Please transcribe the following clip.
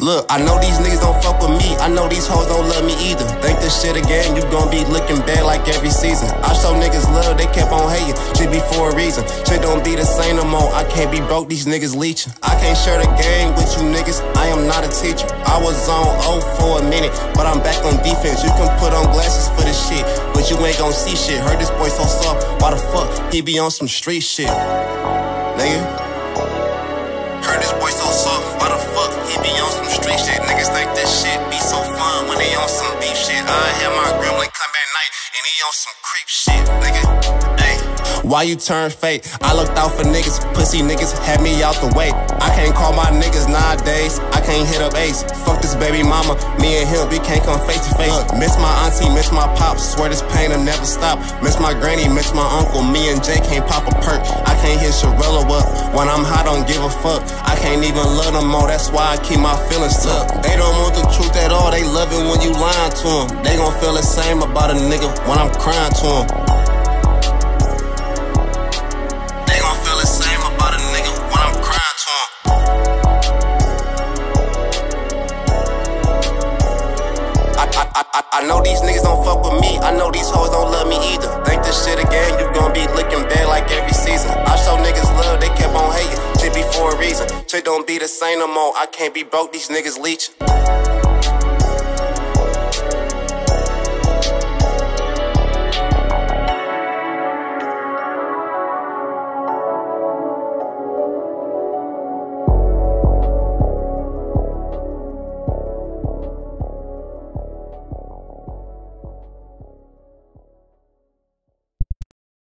Look, I know these niggas don't fuck with me. I know these hoes don't love me either. Think this shit again, you gon' be looking bad like every season. I show niggas love, they kept on hating. Shit be for a reason. Shit don't be the same no more. I can't be broke, these niggas leeching. I can't share the game with you niggas. I am not a teacher. I was on O for a minute, but I'm back on defense. You can put on glasses for this shit, but you ain't gon' see shit. Heard this boy so soft. Why the fuck he be on some street shit? Nigga. Heard this boy so soft. Why the fuck he be on some Niggas think this shit be so fun when they on some beef shit. I have my gremlin come at night and he on some creep shit, nigga. Why you turn fake? I looked out for niggas, pussy niggas had me out the way. I can't call my niggas nowadays. I can't hit up ace. Fuck this baby mama, me and him, we can't come face to face. Miss my auntie, miss my pops, swear this pain will never stop. Miss my granny, miss my uncle, me and Jay can't pop a perk. I can't hit Sharella up. When I'm hot, don't give a fuck. I can't even love them more, that's why I keep my feelings tucked. They don't want the truth at all, they love it when you lying to them. They gon' feel the same about a nigga when I'm crying to them. I know these niggas don't fuck with me. I know these hoes don't love me either. Think this shit again, you gon' be looking bad like every season. I show niggas love, they kept on hating. Shit be for a reason. Shit don't be the same no more. I can't be broke, these niggas leeching.